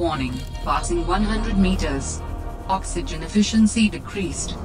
Warning, passing 100 meters. Oxygen efficiency decreased.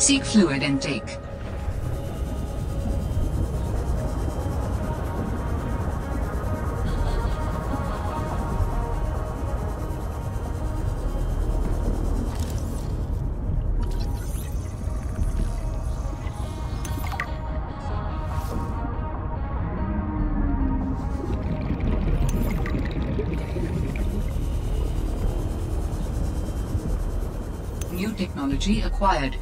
Seek fluid intake. New technology acquired.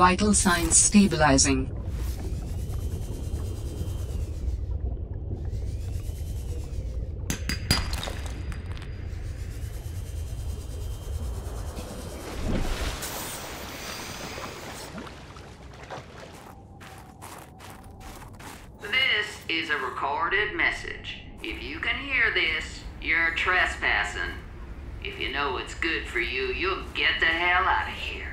Vital signs stabilizing. This is a recorded message. If you can hear this, you're trespassing. If you know what's good for you, you'll get the hell out of here.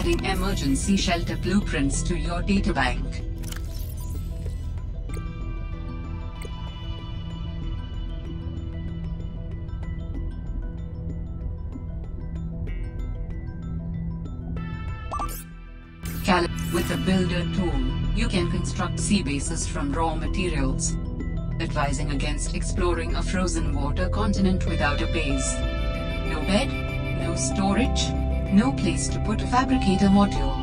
Adding emergency shelter blueprints to your databank. With the Builder tool, you can construct sea bases from raw materials. Advising against exploring a frozen water continent without a base. No bed, no storage, no place to put a fabricator module.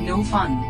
No fun.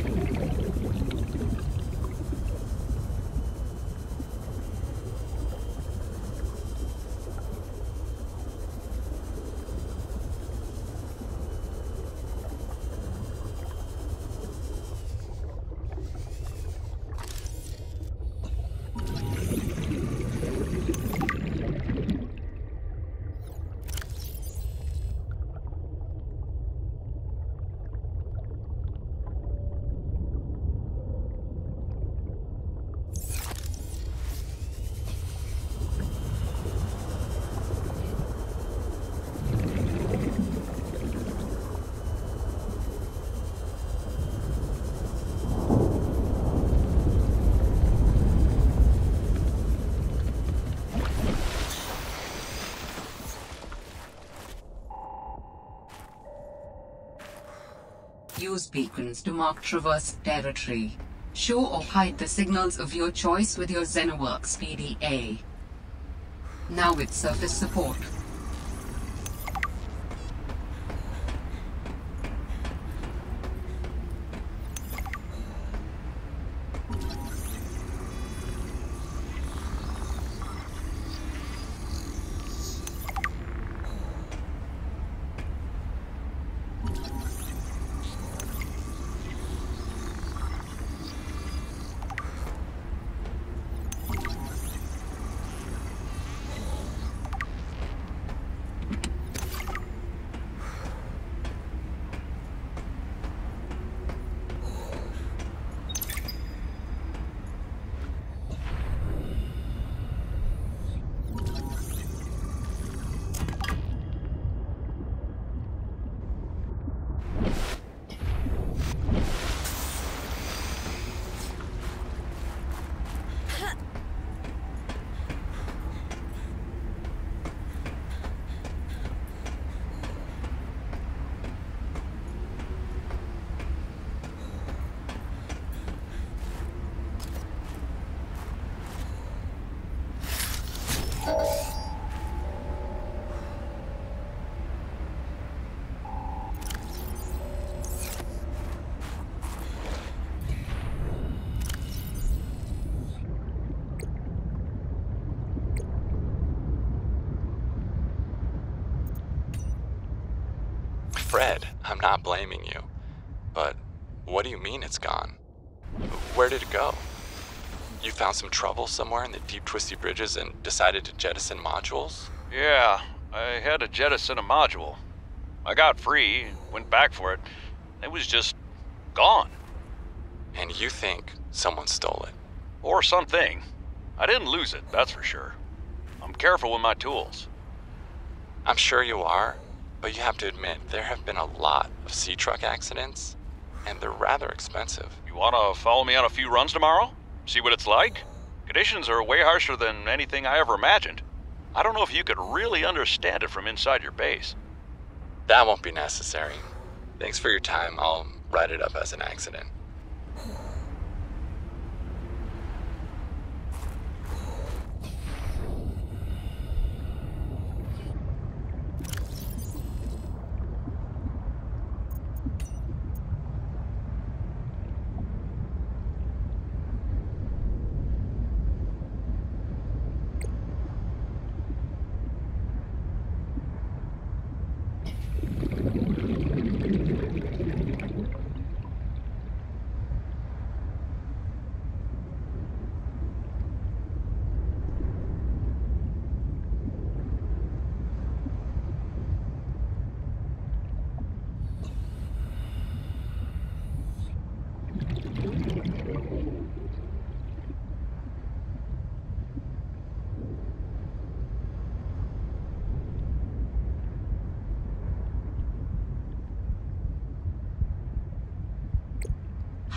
Use beacons to mark traversed territory. Show or hide the signals of your choice with your Xenoworks PDA. Now with surface support. Fred, I'm not blaming you. But what do you mean it's gone? Where did it go? You found some trouble somewhere in the deep, twisty bridges and decided to jettison modules? Yeah, I had to jettison a module. I got free, went back for it. It was just gone. And you think someone stole it? Or something. I didn't lose it, that's for sure. I'm careful with my tools. I'm sure you are, but you have to admit there have been a lot of sea truck accidents, and they're rather expensive. You wanna follow me on a few runs tomorrow? See what it's like? Conditions are way harsher than anything I ever imagined. I don't know if you could really understand it from inside your base. That won't be necessary. Thanks for your time. I'll write it up as an accident.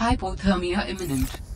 Hypothermia imminent.